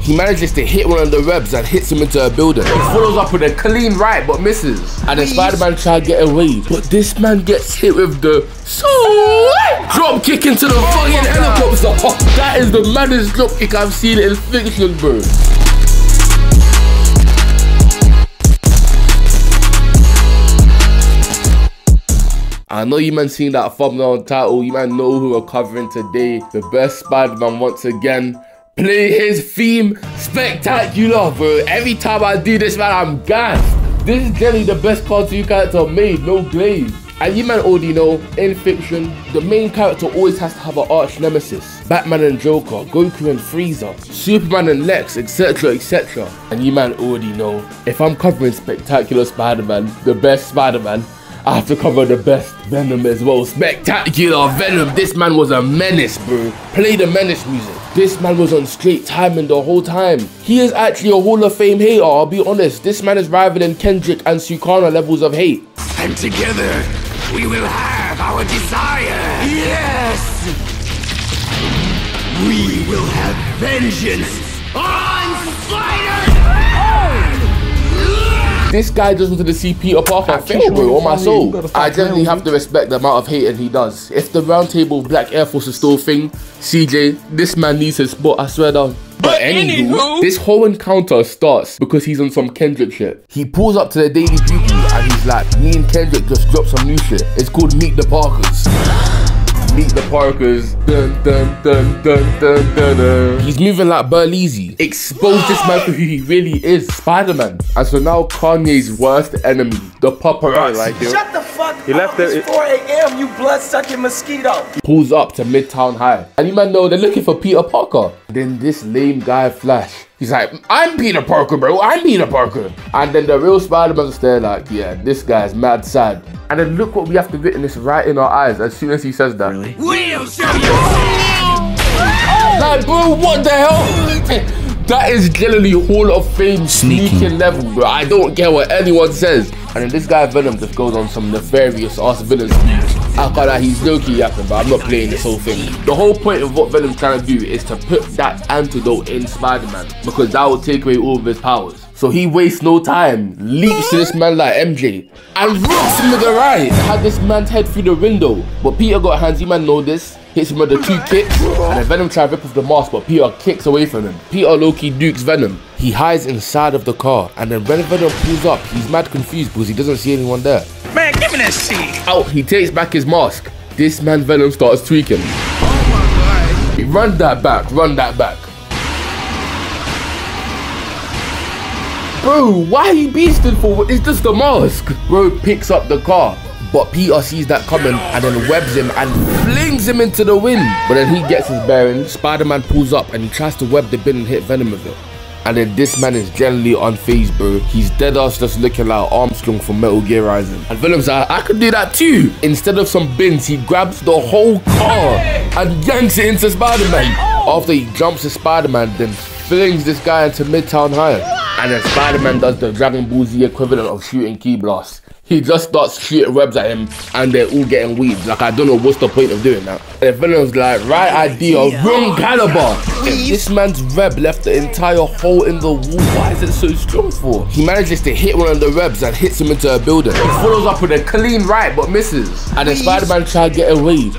He manages to hit one of the webs and hits him into a building. He follows up with a clean right but misses. And then Spider-Man try to get away. But this man gets hit with the so drop kick into the fucking helicopter. that is the maddest drop kick I've seen in fiction, bro. I know you man seen that thumbnail title. You man know who we're covering today. The best Spider-Man once again. Play his theme spectacular, bro. Every time I do this, man, I'm gassed. This is generally the best cartoon character made, no glaze. And you man already know, in fiction, the main character always has to have an arch nemesis. Batman and Joker, Goku and Frieza, Superman and Lex, etc, etc. And you man already know, if I'm covering Spectacular Spider-Man, the best Spider-Man, I have to cover the best Venom as well. Spectacular Venom. This man was a menace, bro. Play the menace music. This man was on straight timing the whole time. He is actually a Hall of Fame hater, I'll be honest. This man is rivaling Kendrick and Sukuna levels of hate. And together, we will have our desire. Yes! We will have vengeance on Spider! This guy just wanted to see Peter Parker fail, bro, on my soul. I generally have to respect the amount of hating he does. If the round table Black Air Force is still a thing, CJ, this man needs his spot, I swear down. But anywho, this whole encounter starts because he's on some Kendrick shit. He pulls up to the Daily Bugle and he's like, me and Kendrick just dropped some new shit. It's called Meet the Parkers. Meet the Parkers. Dun, dun, dun, dun, dun, dun, dun. He's moving like Berleezy. Expose this man for who he really is, Spider-Man. And so now Kanye's worst enemy, the paparazzi. like. Shut the fuck He left up. It's it- 4 a.m. You blood-sucking mosquito. pulls up to Midtown High. And you man know they're looking for Peter Parker. Then this lame guy Flash. He's like, I'm Peter Parker, bro. I'm Peter Parker. And then the real Spider-Man's there like, yeah, this guy's mad sad. And then look what we have to witness right in our eyes as soon as he says that. Really? We'll show you! Like, bro, what the hell? That is generally Hall of Fame sneaking level, bro. I don't care what anyone says. And then this guy Venom just goes on some nefarious ass villain. I got that he's low key yapping, but I'm not playing this whole thing. The whole point of what Venom's trying to do is to put that antidote in Spider-Man because that will take away all of his powers. So he wastes no time, leaps to this man like MJ, and rocks him with the right. Had this man's head through the window. But Peter got hands, you man know this. Hits him with the two kicks, and then Venom tries to rip off the mask, but Peter kicks away from him. Peter Loki dukes Venom. He hides inside of the car, and then when Venom pulls up, he's mad confused because he doesn't see anyone there. Man, give me that seat. Out, he takes back his mask. This man Venom starts tweaking. Run that back, run that back. Bro, why you beasting for? It's just the mask. Bro picks up the car. But Peter sees that coming and then webs him and flings him into the wind. But then he gets his bearings. Spider-Man pulls up and he tries to web the bin and hit Venom with it. And then this man is generally unfazed, bro. He's dead ass just looking like Armstrong from Metal Gear Rising. And Venom's like, I could do that too. Instead of some bins, he grabs the whole car and yanks it into Spider-Man. After he jumps to Spider-Man, then flings this guy into Midtown High. And then Spider-Man does the Dragon Ball Z equivalent of shooting Ki Blast. He just starts shooting webs at him and they're all getting weaved. Like, I don't know what's the point of doing that. And Venom's like, right idea, wrong caliber. If this man's web left the entire hole in the wall, why is it so strong for? He manages to hit one of the webs and hits him into a building. He follows up with a clean right but misses. And then Spider-Man try to get away.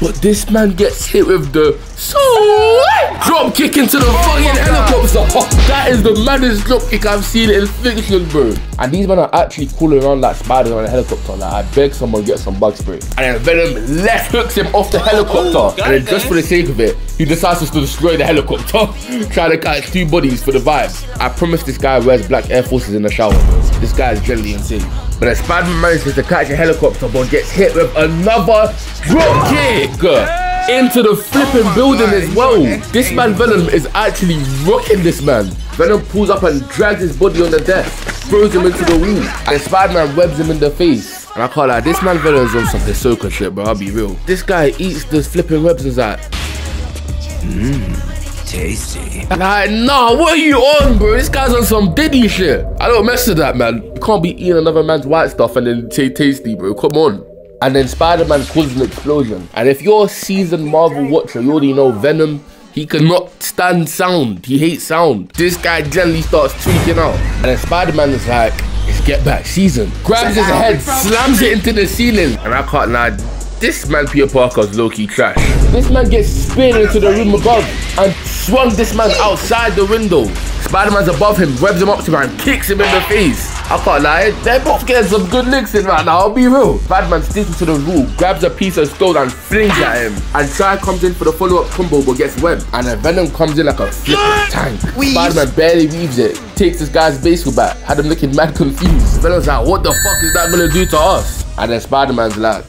But this man gets hit with the so drop kick into the fucking helicopter. That is the maddest drop kick I've seen in fiction, bro. And these men are actually crawling around like spiders on a helicopter. Like I beg someone get some bug spray. And then Venom left hooks him off the oh, helicopter. Oh, and then just for the sake of it, he decides to destroy the helicopter, trying to catch two bodies for the vibes. I promise this guy wears black Air Forces in the shower. This guy is generally insane. But then Spider-Man manages to catch a helicopter but gets hit with another drop kick into the flipping oh building as well. This man Venom is actually rocking this man. Venom pulls up and drags his body on the desk, throws him into the wall, and Spider-Man webs him in the face. And I can't lie, this man Venom's on some Hisoka shit, bro. I'll be real. This guy eats the flipping webs and is like, mmm, Tasty. like, nah, what are you on, bro? This guy's on some Diddy shit. I don't mess with that, man. You can't be eating another man's white stuff and then say tasty, bro. Come on. And then Spider-Man causes an explosion. And if you're a seasoned Marvel watcher, you already know Venom, He cannot stand sound. He hates sound. This guy generally starts tweaking out. And then Spider-Man is like, it's get back season. Grabs his head, slams it into the ceiling. And I can't lie, this man Peter Parker's low-key trash. This man gets speared into the room above and swung this man outside the window. Spider-Man's above him, webs him up to him and kicks him in the face. I can't lie, they're both getting some good licks in right now, I'll be real. Spider-Man sticks to the rule, grabs a piece of stone and flings at him. And Try comes in for the follow-up combo but gets webbed. And then Venom comes in like a flipping tank. Spider-Man barely weaves it, takes this guy's baseball bat, had him looking mad confused. Venom's like, what the fuck is that gonna do to us? And then Spider-Man's like,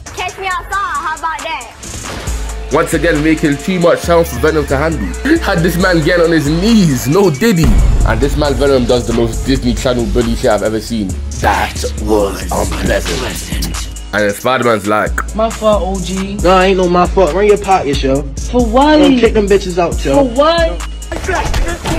once again making too much sound for Venom to handle. Had this man get on his knees, no diddy. And this man Venom does the most Disney Channel bully shit I've ever seen. That was unpleasant. And then Spider-Man's like, My fault, OG. No, ain't no my fault. Run your pockets, yo. For what? Don't kick them bitches out, yo. For yo. what?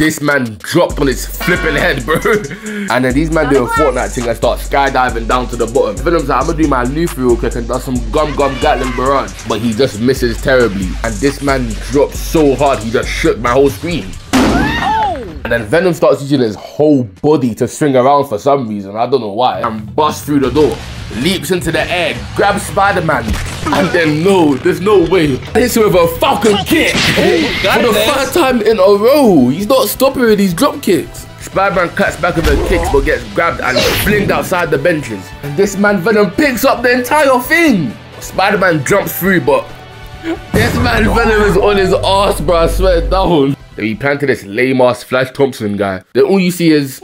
This man dropped on his flipping head, bro. and then these man doing Fortnite thing and start skydiving down to the bottom. Venom's like, I'm gonna do my loop real quick and do some gum gum Gatling barrage. But he just misses terribly. And this man dropped so hard, he just shook my whole screen. Oh! And then Venom starts using his whole body to swing around for some reason. I don't know why. And busts through the door. Leaps into the air, grabs Spider-Man. And then no, there's no way. Hits him with a falcon kick. for the first time in a row. He's not stopping with these drop kicks. Spider-Man cuts back with the kicks but gets grabbed and flinged outside the benches. And this man Venom picks up the entire thing. Spider-Man jumps through but this man Venom is on his ass, bro. I swear down. Then he planted this lame ass Flash Thompson guy. Then all you see is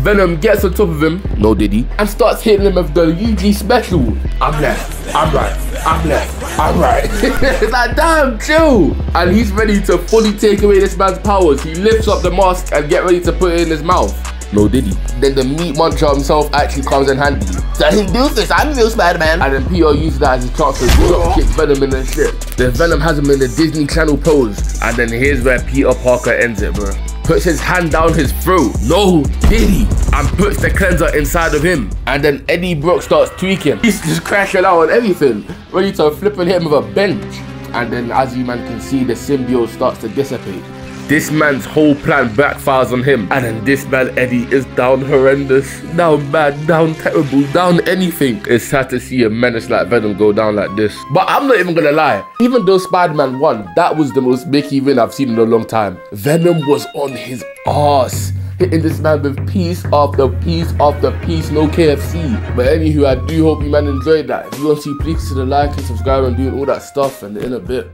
Venom gets on top of him, no diddy, and starts hitting him with the UG special. I'm left, I'm right, I'm left, I'm right. it's like, damn, chill. And he's ready to fully take away this man's powers. He lifts up the mask and get ready to put it in his mouth. No diddy. Then the meat muncher himself actually comes in handy. So he do this, I'm real Spider-Man. And then Peter uses that as his chance to drop kick Venom in the shit. Then Venom has him in the Disney Channel pose. And then here's where Peter Parker ends it, bro puts his hand down his throat. No, diddy. And puts the cleanser inside of him. And then Eddie Brock starts tweaking. He's just crashing out on everything. Ready to flip flipping him with a bench. And then as you man can see, the symbiote starts to dissipate. This man's whole plan backfires on him. And then this man Eddie is down horrendous, down bad, down terrible, down anything. It's sad to see a menace like Venom go down like this. But I'm not even gonna lie. Even though Spider-Man won, that was the most Mickey win I've seen in a long time. Venom was on his ass. Hitting this man with piece after piece after piece, no KFC. But anywho, I do hope you man enjoyed that. If you want to see, please consider liking, and doing all that stuff and in a bit.